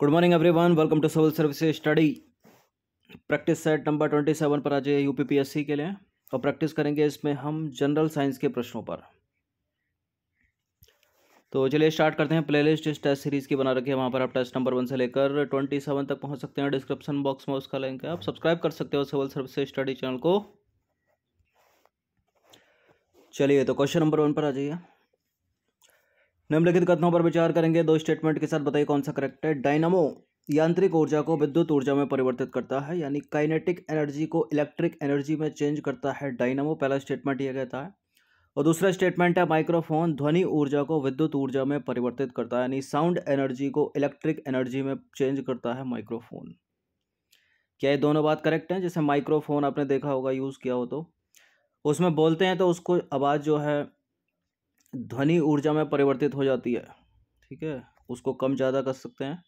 Good morning everyone welcome to civil service study practice set number twenty seven पर आज U P P S C के लिए और practice करेंगे इसमें हम जनरल साइंस के प्रश्नों पर। तो चलिए स्टार्ट करते हैं। प्लेलिस्ट इस टेस्ट सीरीज़ की बना रखी है। वहाँ पर आप टेस्ट नंबर वन से लेकर ट्वेंटी सेवन तक पहुँच सकते हैं। डिस्क्रिप्शन बॉक्स में उसका लिंक है। आप सब्सक्राइब कर सकते हो सिविल सर्विस स्टडी चैनल को। चलिए तो क्वेश्चन नंबर वन पर आ जाइए। निम्नलिखित कथनों पर विचार करेंगे। दो स्टेटमेंट के साथ बताइए कौन सा करेक्ट है। डायनामो यांत्रिक ऊर्जा को विद्युत ऊर्जा में परिवर्तित करता है, यानी काइनेटिक एनर्जी को इलेक्ट्रिक एनर्जी में चेंज करता है डायनामो पहला स्टेटमेंट यह कहता है। और दूसरा स्टेटमेंट है माइक्रोफोन ध्वनि ऊर्जा को विद्युत ऊर्जा में परिवर्तित करता है, यानी साउंड एनर्जी को इलेक्ट्रिक एनर्जी में चेंज करता है माइक्रोफोन क्या ये दोनों बात करेक्ट है? जैसे माइक्रोफोन आपने देखा होगा यूज़ किया हो तो। उसमें बोलते हैं तो उसको आवाज़ जो है ध्वनि ऊर्जा में परिवर्तित हो जाती है, ठीक है? उसको कम ज़्यादा कर सकते हैं।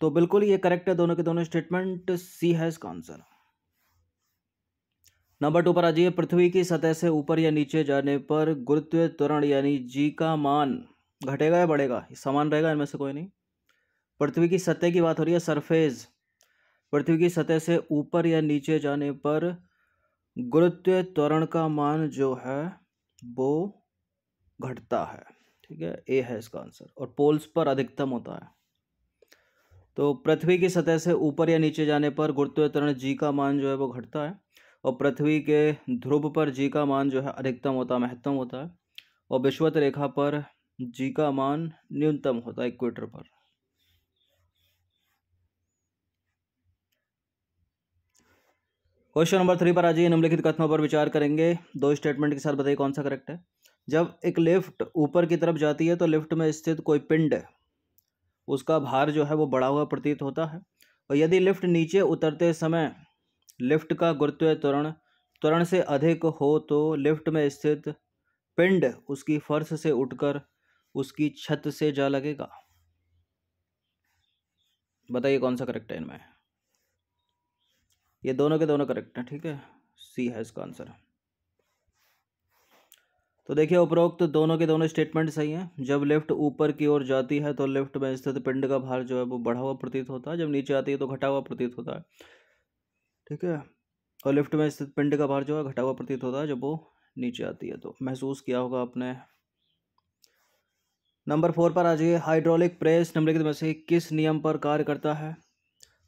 तो बिल्कुल ये करेक्ट है, दोनों के दोनों स्टेटमेंट सी है इसका आंसर नंबर टू पर आ जाइए, पृथ्वी की सतह से ऊपर या नीचे जाने पर गुरुत्व त्वरण यानी जी का मान घटेगा या बढ़ेगा? समान रहेगा, इनमें से कोई नहीं। पृथ्वी की सतह की बात हो रही है सरफेस पृथ्वी की सतह से ऊपर या नीचे जाने पर गुरुत्व त्वरण का मान जो है वो घटता है। ठीक है? ए है इसका आंसर और पोल्स पर अधिकतम होता है। तो पृथ्वी की सतह से ऊपर या नीचे जाने पर गुरुत्वाकर्षण जी का मान जो है वो घटता है और पृथ्वी के ध्रुव पर जी का मान जो है अधिकतम होता है, महत्तम होता है और विश्वत रेखा पर जी का मान न्यूनतम होता है इक्वेटर पर। क्वेश्चन नंबर थ्री पर आ जाइए निम्नलिखित कथनों पर विचार करेंगे। दो स्टेटमेंट के साथ बताइए कौन सा करेक्ट है। जब एक लिफ्ट ऊपर की तरफ़ जाती है तो लिफ्ट में स्थित कोई पिंड, उसका भार जो है वो बढ़ा हुआ प्रतीत होता है। और यदि लिफ्ट नीचे उतरते समय लिफ्ट का गुरुत्व त्वरण त्वरण से अधिक हो तो लिफ्ट में स्थित पिंड उसकी फर्श से उठकर उसकी छत से जा लगेगा। बताइए कौन सा करेक्ट है इनमें। ये दोनों के दोनों करेक्ट हैं, ठीक है? सी है इसका आंसर तो देखिए, उपरोक्त तो दोनों के दोनों स्टेटमेंट सही हैं। जब लिफ्ट ऊपर की ओर जाती है तो लिफ्ट में स्थित पिंड का भार जो है, वो बढ़ा हुआ प्रतीत होता है। जब नीचे आती है तो घटा हुआ प्रतीत होता है। ठीक है? और लिफ्ट में स्थित पिंड का भार जो है, घटा हुआ प्रतीत होता है जब वो नीचे आती है। तो महसूस किया होगा आपने। नंबर फोर पर आ जाइए। हाइड्रोलिक प्रेस, निम्नलिखित में से किस नियम पर कार्य करता है?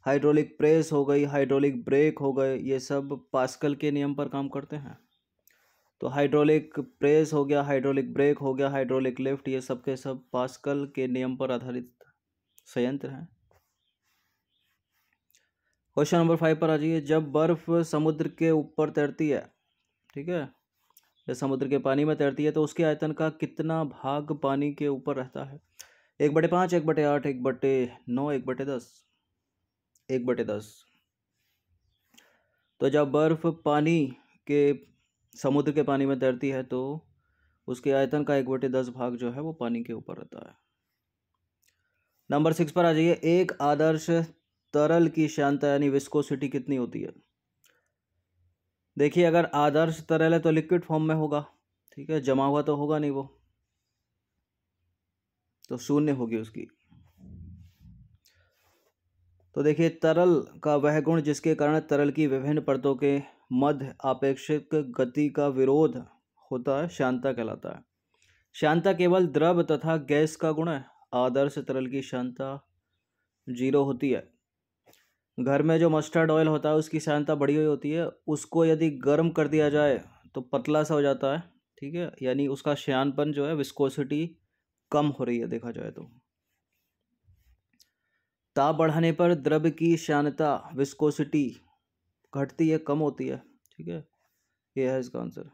हाइड्रोलिक प्रेस हो गई, हाइड्रोलिक ब्रेक हो गए, ये सब पास्कल के नियम पर काम करते हैं। तो हाइड्रोलिक प्रेस हो गया, हाइड्रोलिक ब्रेक हो गया, हाइड्रोलिक लिफ्ट, ये सब के सब पास्कल के नियम पर आधारित संयंत्र हैं। क्वेश्चन नंबर फाइव पर आ जाइए। जब बर्फ़ समुद्र के ऊपर तैरती है, ठीक है? या समुद्र के पानी में तैरती है तो उसके आयतन का कितना भाग पानी के ऊपर रहता है? एक बटे पाँच, एक बटे आठ, एक बटे नौ, एक बटे दस। एक बटे दस। तो जब बर्फ़ पानी के, समुद्र के पानी में तैरती है तो उसके आयतन का एक बटे दस भाग जो है, वो पानी के ऊपर रहता है। नंबर सिक्स पर आ जाइए। एक आदर्श तरल की शांता यानी विस्कोसिटी कितनी होती है? देखिए, अगर आदर्श तरल है तो लिक्विड फॉर्म में होगा। ठीक है? जमा हुआ तो होगा नहीं वो। तो शून्य होगी उसकी। तो देखिए, तरल का वह गुण जिसके कारण तरल की विभिन्न परतों के मध्य आपेक्षिक गति का विरोध होता है शांता कहलाता है। शांता केवल द्रव तथा गैस का गुण है, आदर्श तरल की शांता ज़ीरो होती है। घर में जो मस्टर्ड ऑयल होता है, उसकी शांता बढ़ी हुई होती है, उसको यदि गर्म कर दिया जाए तो पतला सा हो जाता है, ठीक है? यानी उसका श्यानपन जो है विस्कोसिटी कम हो रही है, देखा जाए तो। ताप बढ़ाने पर द्रव की श्यानता विस्कोसिटी घटती है, कम होती है। ठीक है? ये है इसका आंसर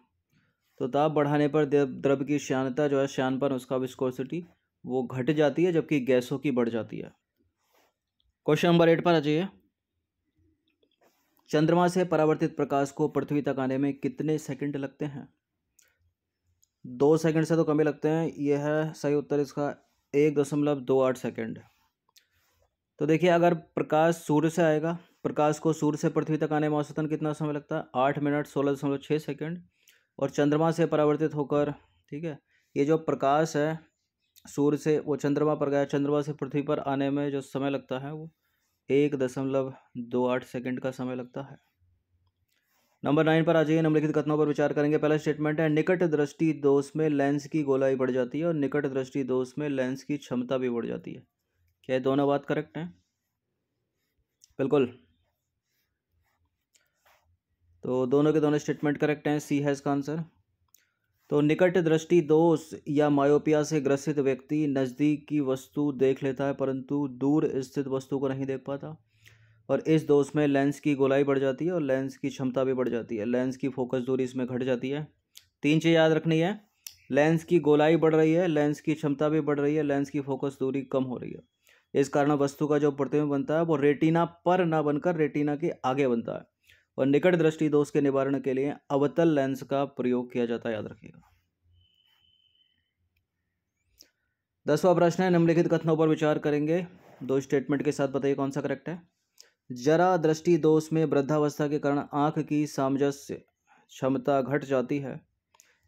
तो ताप बढ़ाने पर द्रव की श्यानता जो है, श्यान पर उसका विस्कोसिटी वो घट जाती है, जबकि गैसों की बढ़ जाती है। क्वेश्चन नंबर एट पर आ जाइए। चंद्रमा से परावर्तित प्रकाश को पृथ्वी तक आने में कितने सेकंड लगते हैं? दो सेकंड से तो कम ही लगते हैं। यह है सही उत्तर इसका, एक दशमलव दो आठ सेकेंड तो देखिए, अगर प्रकाश सूर्य से आएगा, प्रकाश को सूर्य से पृथ्वी तक आने में औसतन कितना समय लगता है? आठ मिनट सोलह दशमलव छः सेकेंड। और चंद्रमा से परावर्तित होकर, ठीक है, ये जो प्रकाश है, सूर्य से, वो चंद्रमा पर गया, चंद्रमा से पृथ्वी पर आने में जो समय लगता है, वो एक दशमलव दो आठ सेकेंड का समय लगता है। नंबर नाइन पर आ जाइए, निम्नलिखित कथनों पर विचार करेंगे। पहला स्टेटमेंट है, निकट दृष्टि दोष में लेंस की गोलाई बढ़ जाती है और निकट दृष्टि दोष में लेंस की क्षमता भी बढ़ जाती है। क्या दोनों बात करेक्ट है? बिल्कुल। तो दोनों के दोनों स्टेटमेंट करेक्ट हैं सी हैज़ का आंसर तो निकट दृष्टि दोष या मायोपिया से ग्रसित व्यक्ति नज़दीक की वस्तु देख लेता है, परंतु दूर स्थित वस्तु को नहीं देख पाता। और इस दोष में लेंस की गोलाई बढ़ जाती है और लेंस की क्षमता भी बढ़ जाती है। लेंस की फोकस दूरी इसमें घट जाती है। तीन चीज़ याद रखनी है। लेंस की गोलाई बढ़ रही है लेंस की क्षमता भी बढ़ रही है लेंस की फोकस दूरी कम हो रही है। इस कारण वस्तु का जो प्रतिबिंब बनता है, वो रेटिना पर ना बनकर रेटिना के आगे बनता है। और निकट दृष्टि दोष के निवारण के लिए अवतल लेंस का प्रयोग किया जाता है, याद रखिएगा। दसवां प्रश्न है, निम्नलिखित कथनों पर विचार करेंगे। दो स्टेटमेंट के साथ बताइए, कौन सा करेक्ट है? जरा दृष्टि दोष में वृद्धावस्था के कारण आँख की सामंजस्य क्षमता घट जाती है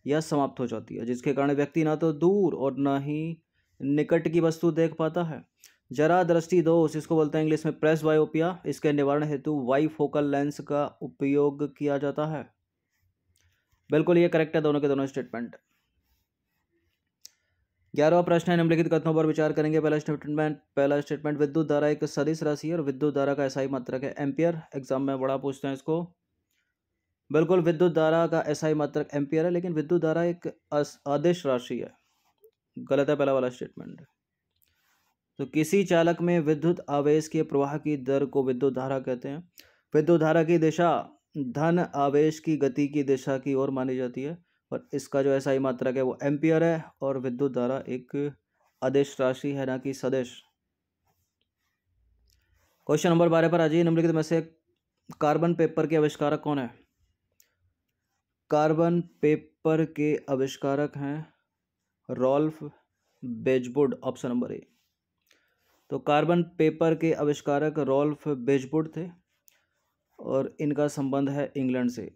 या समाप्त हो जाती है, जिसके कारण व्यक्ति ना तो दूर और ना ही निकट की वस्तु देख पाता है। जरा दृष्टि दोष इसको बोलते हैं इंग्लिश में प्रेस वायोपिया इसके निवारण हेतु वाई फोकल लेंस का उपयोग किया जाता है। बिल्कुल ये करेक्ट है दोनों के दोनों स्टेटमेंट ग्यारहवा प्रश्न है, निम्नलिखित कथनों पर विचार करेंगे। पहला स्टेटमेंट पहला स्टेटमेंट विद्युत धारा एक सदिश राशि है और विद्युत धारा का ही मात्रक है एम्पियर। एग्ज़ाम में बड़ा पूछते हैं इसको। बिल्कुल विद्युत धारा का ही मात्रक एम्पियर है, लेकिन विद्युत धारा एक आदेश राशि है। गलत है पहला वाला स्टेटमेंट तो किसी चालक में विद्युत आवेश के प्रवाह की दर को विद्युत धारा कहते हैं। विद्युत धारा की दिशा, धन आवेश की गति की दिशा की ओर मानी जाती है और इसका जो ऐसा ही मात्रक है वो एम्पियर है और विद्युत धारा एक आदेश राशि है, ना कि सदेश। क्वेश्चन नंबर बारह पर आ जाइए निम्नलिखित में से कार्बन पेपर के आविष्कारक कौन है? कार्बन पेपर के आविष्कारक हैं रॉल्फ बेजबुड, ऑप्शन नंबर ए। तो कार्बन पेपर के आविष्कारक रॉल्फ बेजबुड थे और इनका संबंध है इंग्लैंड से।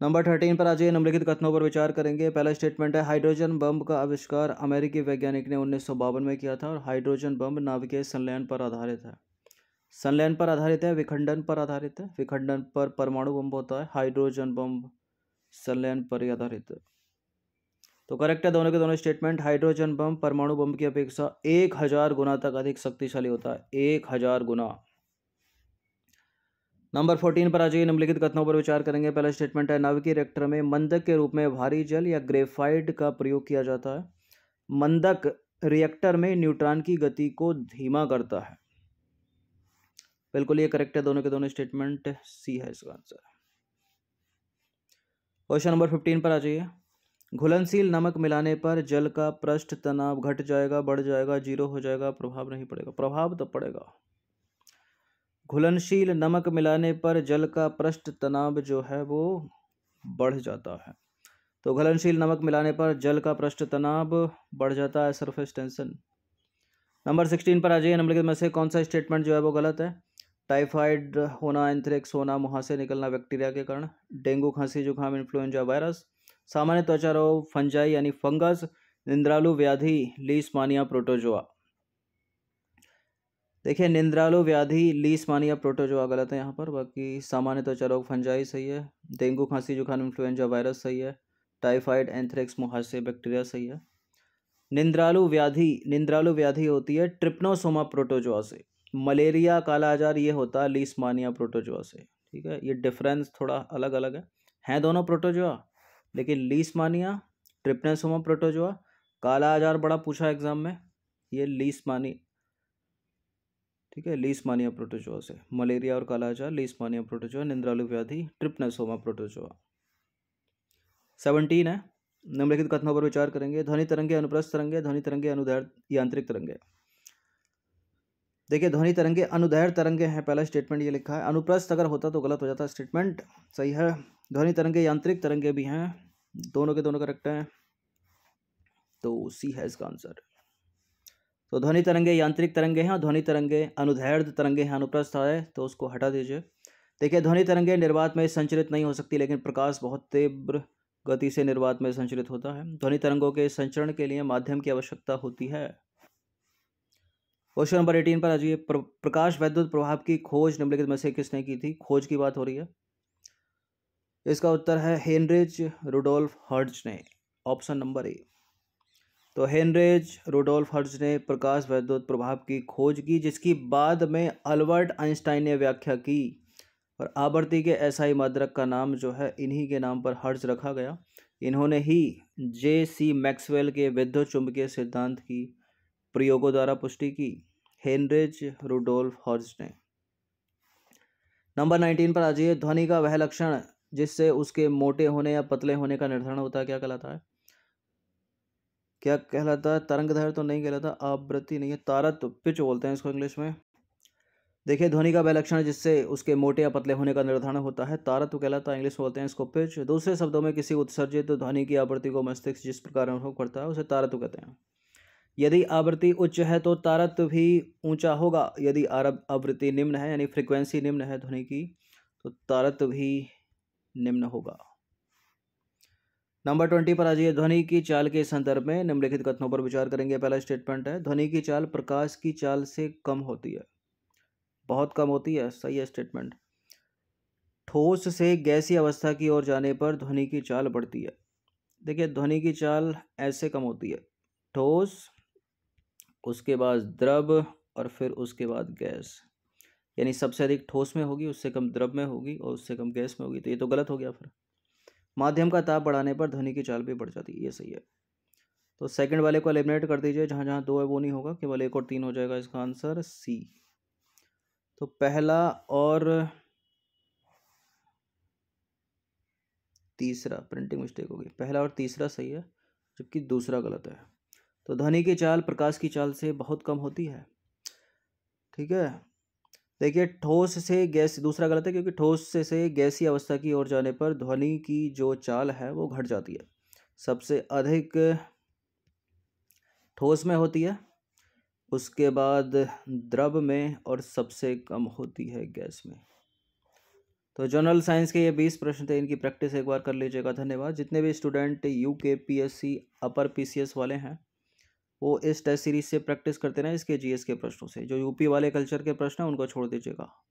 नंबर थर्टीन पर आ जाइए निम्नलिखित कथनों पर विचार करेंगे। पहला स्टेटमेंट है हाइड्रोजन बम का आविष्कार अमेरिकी वैज्ञानिक ने उन्नीस सौ बावन में किया था और हाइड्रोजन बम नाभिकीय संलयन पर आधारित है। संलयन पर आधारित है, विखंडन पर आधारित है, विखंडन पर परमाणु बम होता है हाइड्रोजन बम संलयन पर आधारित है। तो करेक्ट है, दोनों के दोनों स्टेटमेंट हाइड्रोजन बम परमाणु बम की अपेक्षा एक हज़ार गुना तक अधिक शक्तिशाली होता है, एक हज़ार गुना। नंबर फोर्टीन पर आ जाइए, निम्नलिखित कथनों पर विचार करेंगे। पहला स्टेटमेंट है, नाविकीय रिएक्टर में मंदक के रूप में भारी जल या ग्रेफाइड का प्रयोग किया जाता है। मंदक रिएक्टर में न्यूट्रॉन की गति को धीमा करता है। बिल्कुल ये करेक्ट है, दोनों के दोनों स्टेटमेंट सी है इसका आंसर क्वेश्चन नंबर फिफ्टीन पर आ जाइए। घुलनशील नमक मिलाने पर जल का पृष्ठ तनाव घट जाएगा, बढ़ जाएगा, ज़ीरो हो जाएगा, प्रभाव नहीं पड़ेगा। प्रभाव तो पड़ेगा। घुलनशील नमक मिलाने पर जल का पृष्ठ तनाव जो है वो बढ़ जाता है। तो घुलनशील नमक मिलाने पर जल का पृष्ठ तनाव बढ़ जाता है सरफेस टेंशन नंबर सिक्सटीन पर आ जाइए। निम्नलिखित में से कौन सा स्टेटमेंट जो है वो गलत है? टाइफाइड होना एंथ्रेक्स होना मुहासे निकलना बैक्टीरिया के कारण। डेंगू, खांसी, जुकाम इन्फ्लुएंजा वायरस सामान्य त्वचा रोग, फंजाई यानी फंगस, निंद्रालु व्याधि लीसमानिया प्रोटोजोआ। देखिए, निंद्रालु व्याधि लीसमानिया प्रोटोजोआ गलत है यहाँ पर, बाकी सामान्य त्वचा रोग, फंजाई सही है, डेंगू, खांसी, जुकाम, इन्फ्लुएंजा वायरस सही है, टाइफाइड, एंथ्रेक्स, मुहासे, बैक्टीरिया सही है। निंद्रालु व्याधि निंद्रालु व्याधि होती है ट्रिप्नोसोमा प्रोटोजोआ से। मलेरिया काला आजार ये होता है लीसमानिया प्रोटोजोआ से। ठीक है, ये डिफरेंस थोड़ा अलग अलग है। हैं दोनों प्रोटोजोआ? लेकिन लीसमानिया ट्रिप्नेसोमा प्रोटोजोआ, काला आजार बड़ा पूछा एग्ज़ाम में, ये लीसमानी ठीक है लीसमानिया प्रोटोजोआ से, मलेरिया और काला आजार लीसमानिया प्रोटोजोआ निंद्रालु व्याधि ट्रिप्नेसोमा प्रोटोजोआ। सेवनटीन है, निम्नलिखित कथनों पर विचार करेंगे, ध्वनि तरंगे अनुप्रस्थ तरंगे, ध्वनि तरंगे अनुदैर यांत्रिक तरंगे। देखिए, ध्वनि तरंगे अनुदैर तरंगे हैं, पहला स्टेटमेंट ये लिखा है, अनुप्रस्थ अगर होता तो गलत हो जाता स्टेटमेंट सही है। ध्वनि तरंगे यांत्रिक तरंगे भी हैं। दोनों के दोनों करेक्ट हैं। तो सी है इसका आंसर तो ध्वनि तरंगे यांत्रिक तरंगे हैं और ध्वनि तरंगे अनुदैर्ध तरंगे हैं, अनुप्रस्थ है तो उसको हटा दीजिए। देखिए, ध्वनि तरंगे निर्वात में संचरित नहीं हो सकती, लेकिन प्रकाश बहुत तीव्र गति से निर्वात में संचरित होता है। ध्वनि तरंगों के संचरण के लिए माध्यम की आवश्यकता होती है। क्वेश्चन नंबर एटीन पर आ जाइए। प्रकाश वैद्युत प्रभाव की खोज निम्नलिखित में से किसने की थी? खोज की बात हो रही है। इसका उत्तर है हेनरिच रुडोल्फ हर्ज ने ऑप्शन नंबर ए। तो हेनरिच रुडोल्फ हर्ज ने प्रकाश वैद्युत प्रभाव की खोज की, जिसकी बाद में अल्बर्ट आइंस्टाइन ने व्याख्या की। और आवर्ती के एसआई माद्रक का नाम जो है, इन्हीं के नाम पर हर्ज रखा गया। इन्होंने ही जे सी मैक्सवेल के विद्युत चुंबकीय सिद्धांत की प्रयोगों द्वारा पुष्टि की, हेनरिच रुडोल्फ हर्ज ने नंबर नाइनटीन पर आ जाइए, ध्वनि का वह लक्षण जिससे उसके मोटे होने या पतले होने का निर्धारण होता है, क्या कहलाता है? क्या कहलाता है? तरंग धैर्य तो नहीं कहलाता, आवृत्ति नहीं है तारत पिच बोलते हैं इसको इंग्लिश में। देखिए, ध्वनि का वह लक्षण जिससे उसके मोटे या पतले होने का निर्धारण होता है, तारत्व कहलाता है, इंग्लिश बोलते हैं इसको पिच। दूसरे शब्दों में किसी उत्सर्जित तो ध्वनि की आवृत्ति को मस्तिष्क जिस प्रकार अनुभव करता है, उसे तारत्व कहते हैं। यदि आवृत्ति उच्च है तो तारत्व भी ऊँचा होगा, यदि आवृत्ति निम्न है, यानी फ्रिक्वेंसी निम्न है ध्वनि की तो तारत्व भी निम्न होगा। नंबर ट्वेंटी पर आ जाइए। ध्वनि की चाल के संदर्भ में निम्नलिखित कथनों पर विचार करेंगे। पहला स्टेटमेंट है, ध्वनि की चाल प्रकाश की चाल से कम होती है। बहुत कम होती है, सही है स्टेटमेंट ठोस से गैसीय अवस्था की ओर जाने पर ध्वनि की चाल बढ़ती है। देखिए, ध्वनि की चाल ऐसे कम होती है। ठोस, उसके बाद द्रव और फिर उसके बाद गैस। यानी सबसे अधिक ठोस में होगी, उससे कम द्रव में होगी और उससे कम गैस में होगी। तो ये तो गलत हो गया फिर। माध्यम का ताप बढ़ाने पर ध्वनि की चाल भी बढ़ जाती है, ये सही है। तो सेकंड वाले को एलिमिनेट कर दीजिए, जहाँ जहाँ दो है वो नहीं होगा, केवल एक और तीन हो जाएगा इसका आंसर सी तो पहला और तीसरा प्रिंटिंग मिस्टेक होगी पहला और तीसरा सही है, जबकि दूसरा गलत है। तो ध्वनि की चाल प्रकाश की चाल से बहुत कम होती है। ठीक है? देखिए, ठोस से गैस, दूसरा गलत है क्योंकि ठोस से से गैसी अवस्था की ओर जाने पर ध्वनि की जो चाल है वो घट जाती है। सबसे अधिक ठोस में होती है, उसके बाद द्रव में और सबसे कम होती है गैस में। तो जनरल साइंस के ये बीस प्रश्न थे, इनकी प्रैक्टिस एक बार कर लीजिएगा, धन्यवाद। जितने भी student U K P S C, upper P C S वाले हैं वो इस टेस्ट सीरीज़ से प्रैक्टिस करते रहें इसके जीएस के प्रश्नों से। जो यूपी वाले कल्चर के प्रश्न हैं, उनको छोड़ दीजिएगा।